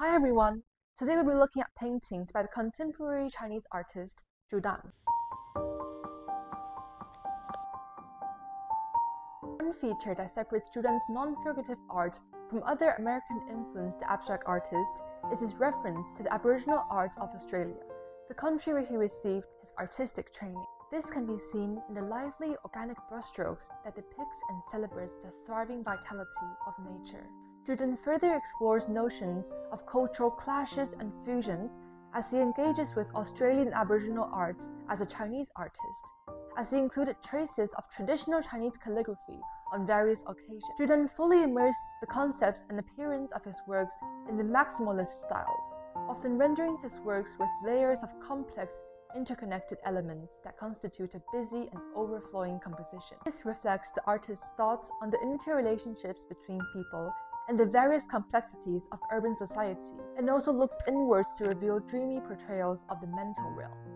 Hi everyone! Today we'll be looking at paintings by the contemporary Chinese artist Zhu Dan. One feature that separates Zhu Dan's non-figurative art from other American-influenced abstract artists is his reference to the Aboriginal art of Australia, the country where he received his artistic training. This can be seen in the lively, organic brushstrokes that depicts and celebrates the thriving vitality of nature. Zhu further explores notions of cultural clashes and fusions as he engages with Australian Aboriginal arts as a Chinese artist, as he included traces of traditional Chinese calligraphy on various occasions. Zhu fully immersed the concepts and appearance of his works in the maximalist style, often rendering his works with layers of complex interconnected elements that constitute a busy and overflowing composition. This reflects the artist's thoughts on the interrelationships between people and the various complexities of urban society, and also looks inwards to reveal dreamy portrayals of the mental realm.